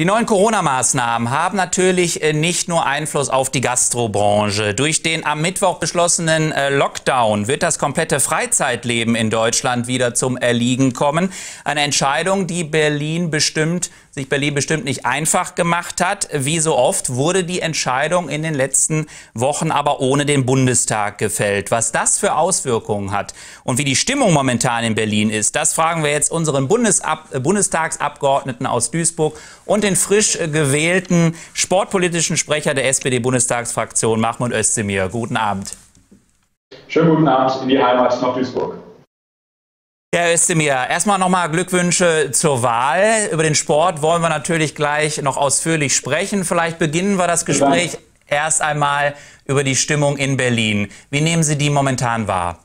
Die neuen Corona-Maßnahmen haben natürlich äh, nicht nur Einfluss auf die Gastrobranche. Durch den am Mittwoch beschlossenen äh, Lockdown wird das komplette Freizeitleben in Deutschland wieder zum Erliegen kommen. Eine Entscheidung, die Berlin bestimmt sich Berlin bestimmt nicht einfach gemacht hat. Wie so oft wurde die Entscheidung in den letzten Wochen aber ohne den Bundestag gefällt. Was das für Auswirkungen hat und wie die Stimmung momentan in Berlin ist, das fragen wir jetzt unseren Bundesab Bundestagsabgeordneten aus Duisburg und den frisch gewählten sportpolitischen Sprecher der SPD-Bundestagsfraktion, Mahmoud Özdemir. Guten Abend. Schönen guten Abend in die Heimat nach Duisburg. Herr Özdemir, erstmal nochmal Glückwünsche zur Wahl. Über den Sport wollen wir natürlich gleich noch ausführlich sprechen. Vielleicht beginnen wir das Gespräch erst einmal über die Stimmung in Berlin. Wie nehmen Sie die momentan wahr?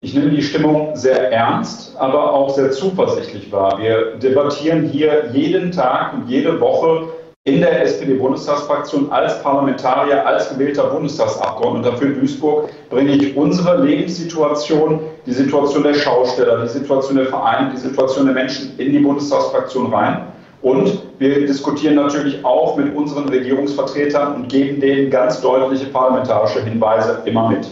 Ich nehme die Stimmung sehr ernst, aber auch sehr zuversichtlich wahr. Wir debattieren hier jeden Tag und jede Woche in der SPD-Bundestagsfraktion als Parlamentarier, als gewählter Bundestagsabgeordneter für Duisburg bringe ich unsere Lebenssituation, die Situation der Schausteller, die Situation der Vereine, die Situation der Menschen in die Bundestagsfraktion rein. Und wir diskutieren natürlich auch mit unseren Regierungsvertretern und geben denen ganz deutliche parlamentarische Hinweise immer mit.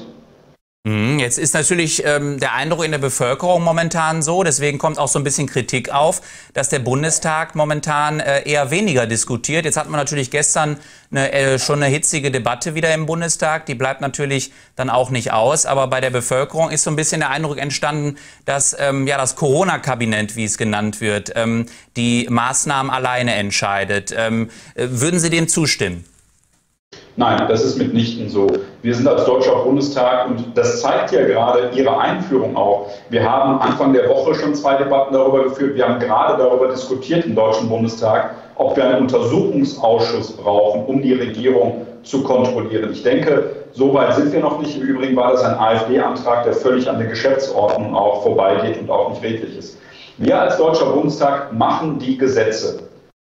Mhm, jetzt ist natürlich ähm, der Eindruck in der Bevölkerung momentan so, deswegen kommt auch so ein bisschen Kritik auf, dass der Bundestag momentan äh, eher weniger diskutiert. Jetzt hat man natürlich gestern eine, äh, schon eine hitzige Debatte wieder im Bundestag, die bleibt natürlich dann auch nicht aus, aber bei der Bevölkerung ist so ein bisschen der Eindruck entstanden, dass ähm, ja das Corona-Kabinett, wie es genannt wird, ähm, die Maßnahmen alleine entscheidet. Ähm, äh, würden Sie dem zustimmen? Nein, das ist mitnichten so. Wir sind als Deutscher Bundestag und das zeigt ja gerade Ihre Einführung auch. Wir haben Anfang der Woche schon zwei Debatten darüber geführt. Wir haben gerade darüber diskutiert im Deutschen Bundestag, ob wir einen Untersuchungsausschuss brauchen, um die Regierung zu kontrollieren. Ich denke, so weit sind wir noch nicht. Im Übrigen war das ein AfD-Antrag, der völlig an der Geschäftsordnung auch vorbeigeht und auch nicht redlich ist. Wir als Deutscher Bundestag machen die Gesetze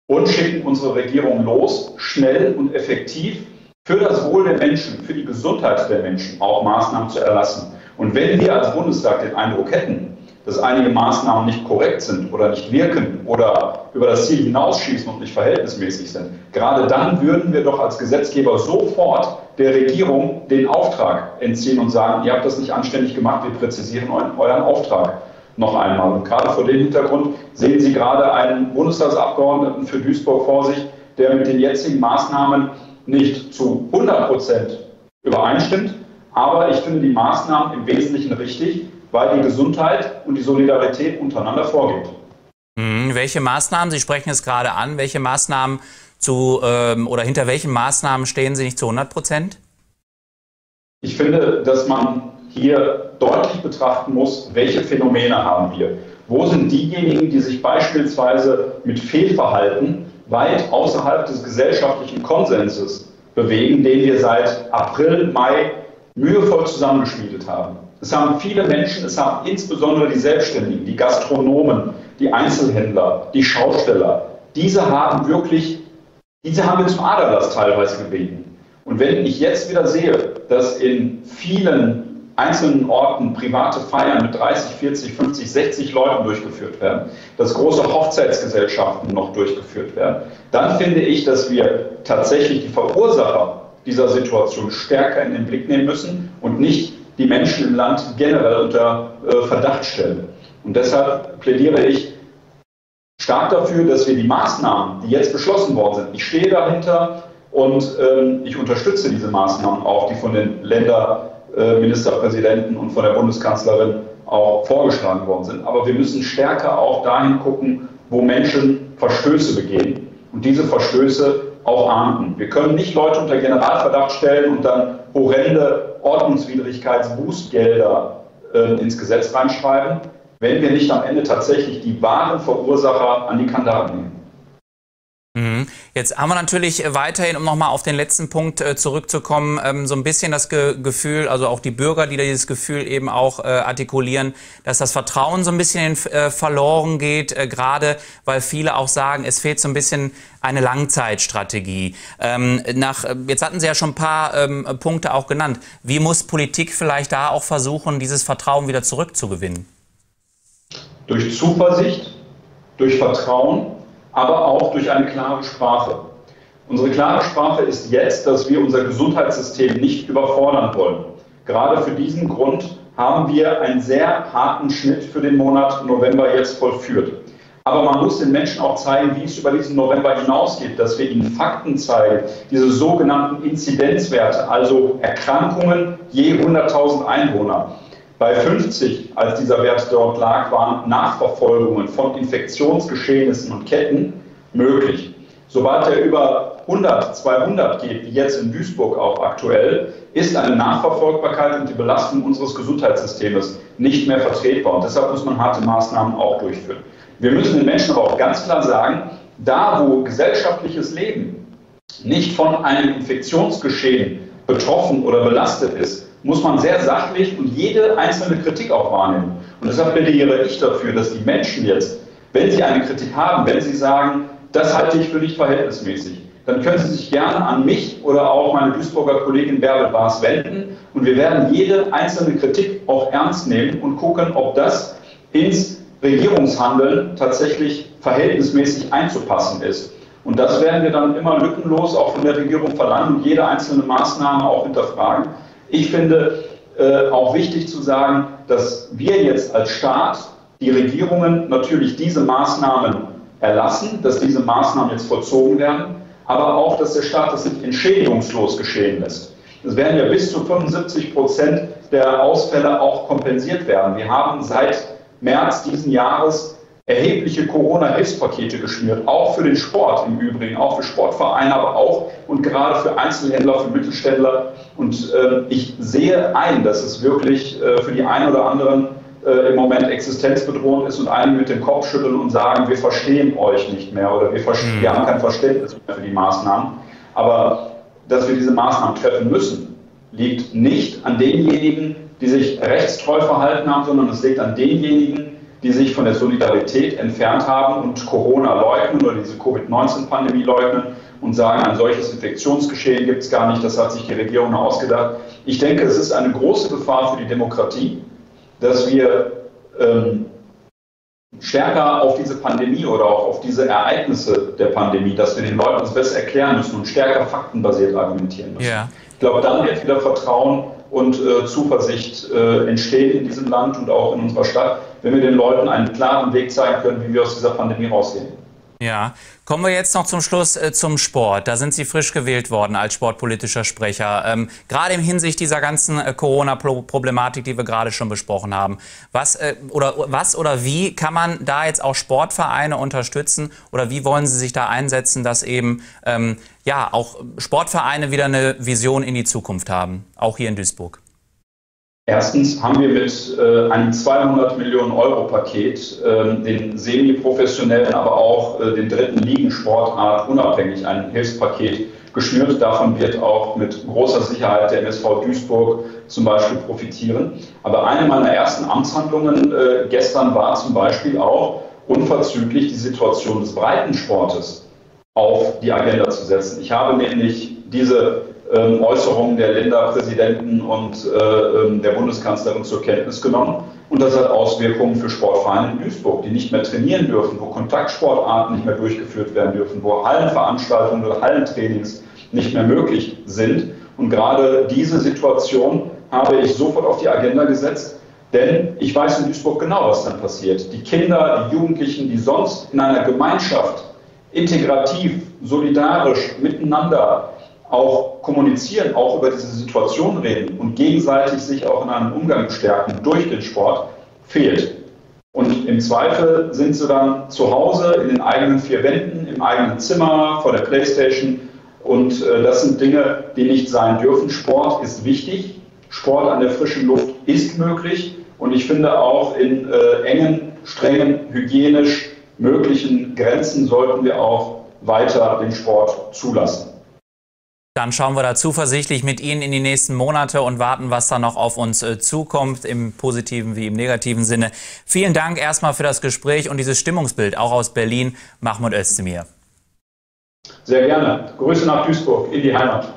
und schicken unsere Regierung los, schnell und effektiv für das Wohl der Menschen, für die Gesundheit der Menschen auch Maßnahmen zu erlassen. Und wenn wir als Bundestag den Eindruck hätten, dass einige Maßnahmen nicht korrekt sind oder nicht wirken oder über das Ziel hinausschießen und nicht verhältnismäßig sind, gerade dann würden wir doch als Gesetzgeber sofort der Regierung den Auftrag entziehen und sagen, ihr habt das nicht anständig gemacht, wir präzisieren euren Auftrag noch einmal. Und gerade vor dem Hintergrund sehen Sie gerade einen Bundestagsabgeordneten für Duisburg vor sich, der mit den jetzigen Maßnahmen nicht zu 100 Prozent übereinstimmt, aber ich finde die Maßnahmen im Wesentlichen richtig, weil die Gesundheit und die Solidarität untereinander vorgeht. Hm, welche Maßnahmen, Sie sprechen es gerade an, welche Maßnahmen zu ähm, oder hinter welchen Maßnahmen stehen Sie nicht zu 100 Prozent? Ich finde, dass man hier deutlich betrachten muss, welche Phänomene haben wir. Wo sind diejenigen, die sich beispielsweise mit Fehlverhalten weit außerhalb des gesellschaftlichen Konsenses bewegen, den wir seit April, Mai mühevoll zusammengeschmiedet haben. Es haben viele Menschen, es haben insbesondere die Selbstständigen, die Gastronomen, die Einzelhändler, die Schausteller, diese haben wirklich, diese haben wir zum Aderlass teilweise gebeten. Und wenn ich jetzt wieder sehe, dass in vielen einzelnen Orten private Feiern mit 30, 40, 50, 60 Leuten durchgeführt werden, dass große Hochzeitsgesellschaften noch durchgeführt werden, dann finde ich, dass wir tatsächlich die Verursacher dieser Situation stärker in den Blick nehmen müssen und nicht die Menschen im Land generell unter äh, Verdacht stellen. Und deshalb plädiere ich stark dafür, dass wir die Maßnahmen, die jetzt beschlossen worden sind, ich stehe dahinter und ähm, ich unterstütze diese Maßnahmen auch, die von den Ländern Ministerpräsidenten und von der Bundeskanzlerin auch vorgeschlagen worden sind. Aber wir müssen stärker auch dahin gucken, wo Menschen Verstöße begehen und diese Verstöße auch ahnden. Wir können nicht Leute unter Generalverdacht stellen und dann horrende Ordnungswidrigkeitsbußgelder äh, ins Gesetz reinschreiben, wenn wir nicht am Ende tatsächlich die wahren Verursacher an die Kandare nehmen. Jetzt haben wir natürlich weiterhin, um nochmal auf den letzten Punkt äh, zurückzukommen, ähm, so ein bisschen das Gefühl, also auch die Bürger, die dieses Gefühl eben auch äh, artikulieren, dass das Vertrauen so ein bisschen äh, verloren geht, gerade weil viele auch sagen, es fehlt so ein bisschen eine Langzeitstrategie. Ähm, nach, jetzt hatten Sie ja schon ein paar ähm, Punkte auch genannt. Wie muss Politik vielleicht da auch versuchen, dieses Vertrauen wieder zurückzugewinnen? Durch Zuversicht, durch Vertrauen aber auch durch eine klare Sprache. Unsere klare Sprache ist jetzt, dass wir unser Gesundheitssystem nicht überfordern wollen. Gerade für diesen Grund haben wir einen sehr harten Schnitt für den Monat November jetzt vollführt. Aber man muss den Menschen auch zeigen, wie es über diesen November hinausgeht, dass wir ihnen Fakten zeigen, diese sogenannten Inzidenzwerte, also Erkrankungen je 100.000 Einwohner. Bei 50, als dieser Wert dort lag, waren Nachverfolgungen von Infektionsgeschehnissen und Ketten möglich. Sobald er über 100, 200 geht, wie jetzt in Duisburg auch aktuell, ist eine Nachverfolgbarkeit und die Belastung unseres Gesundheitssystems nicht mehr vertretbar. Und deshalb muss man harte Maßnahmen auch durchführen. Wir müssen den Menschen aber auch ganz klar sagen, da wo gesellschaftliches Leben nicht von einem Infektionsgeschehen betroffen oder belastet ist, muss man sehr sachlich und jede einzelne Kritik auch wahrnehmen. Und deshalb plädiere ich dafür, dass die Menschen jetzt, wenn sie eine Kritik haben, wenn sie sagen, das halte ich für nicht verhältnismäßig, dann können Sie sich gerne an mich oder auch meine Duisburger Kollegin Bärbel Baas wenden und wir werden jede einzelne Kritik auch ernst nehmen und gucken, ob das ins Regierungshandeln tatsächlich verhältnismäßig einzupassen ist. Und das werden wir dann immer lückenlos auch von der Regierung verlangen und jede einzelne Maßnahme auch hinterfragen. Ich finde äh, auch wichtig zu sagen, dass wir jetzt als Staat, die Regierungen natürlich diese Maßnahmen erlassen, dass diese Maßnahmen jetzt vollzogen werden, aber auch, dass der Staat das nicht entschädigungslos geschehen lässt. Es werden ja bis zu 75 Prozent der Ausfälle auch kompensiert werden. Wir haben seit März diesen Jahres erhebliche Corona-Hilfspakete geschnürt, auch für den Sport im Übrigen, auch für Sportvereine, aber auch und gerade für Einzelhändler, für Mittelständler. Und äh, ich sehe ein, dass es wirklich äh, für die einen oder anderen äh, im Moment existenzbedrohend ist und einige mit dem Kopf schütteln und sagen, wir verstehen euch nicht mehr oder wir, mhm. wir haben kein Verständnis mehr für die Maßnahmen. Aber dass wir diese Maßnahmen treffen müssen, liegt nicht an denjenigen, die sich rechtstreu verhalten haben, sondern es liegt an denjenigen, die sich von der Solidarität entfernt haben und Corona leugnen oder diese Covid-19-Pandemie leugnen und sagen, ein solches Infektionsgeschehen gibt es gar nicht, das hat sich die Regierung ausgedacht. Ich denke, es ist eine große Gefahr für die Demokratie, dass wir ähm, stärker auf diese Pandemie oder auch auf diese Ereignisse der Pandemie, dass wir den Leuten das besser erklären müssen und stärker faktenbasiert argumentieren müssen. Ja. Ich glaube, dann wird wieder Vertrauen und äh, Zuversicht äh, entstehen in diesem Land und auch in unserer Stadt, wenn wir den Leuten einen klaren Weg zeigen können, wie wir aus dieser Pandemie rausgehen. Ja, kommen wir jetzt noch zum Schluss äh, zum Sport. Da sind Sie frisch gewählt worden als sportpolitischer Sprecher. Ähm, gerade im Hinsicht dieser ganzen äh, Corona-Problematik, die wir gerade schon besprochen haben. Was, äh, oder, was oder wie kann man da jetzt auch Sportvereine unterstützen oder wie wollen Sie sich da einsetzen, dass eben ähm, ja, auch Sportvereine wieder eine Vision in die Zukunft haben, auch hier in Duisburg? Erstens haben wir mit äh, einem 200 Millionen Euro Paket äh, den semi-professionellen, aber auch äh, den dritten Ligensportart unabhängig ein Hilfspaket geschnürt. Davon wird auch mit großer Sicherheit der MSV Duisburg zum Beispiel profitieren. Aber eine meiner ersten Amtshandlungen äh, gestern war zum Beispiel auch unverzüglich die Situation des Breitensportes auf die Agenda zu setzen. Ich habe nämlich diese ähm, Äußerungen der Länderpräsidenten und äh, ähm, der Bundeskanzlerin zur Kenntnis genommen. Und das hat Auswirkungen für Sportvereine in Duisburg, die nicht mehr trainieren dürfen, wo Kontaktsportarten nicht mehr durchgeführt werden dürfen, wo Hallenveranstaltungen oder Hallentrainings nicht mehr möglich sind. Und gerade diese Situation habe ich sofort auf die Agenda gesetzt, denn ich weiß in Duisburg genau, was dann passiert. Die Kinder, die Jugendlichen, die sonst in einer Gemeinschaft integrativ, solidarisch miteinander auch kommunizieren, auch über diese Situation reden und gegenseitig sich auch in einem Umgang stärken durch den Sport, fehlt. Und im Zweifel sind sie dann zu Hause in den eigenen vier Wänden, im eigenen Zimmer, vor der Playstation. Und äh, das sind Dinge, die nicht sein dürfen. Sport ist wichtig. Sport an der frischen Luft ist möglich. Und ich finde auch in äh, engen, strengen, hygienisch möglichen Grenzen sollten wir auch weiter den Sport zulassen. Dann schauen wir da zuversichtlich mit Ihnen in die nächsten Monate und warten, was da noch auf uns äh, zukommt, im positiven wie im negativen Sinne. Vielen Dank erstmal für das Gespräch und dieses Stimmungsbild, auch aus Berlin. Mahmoud Özdemir. Sehr gerne. Grüße nach Duisburg, in die Heimat.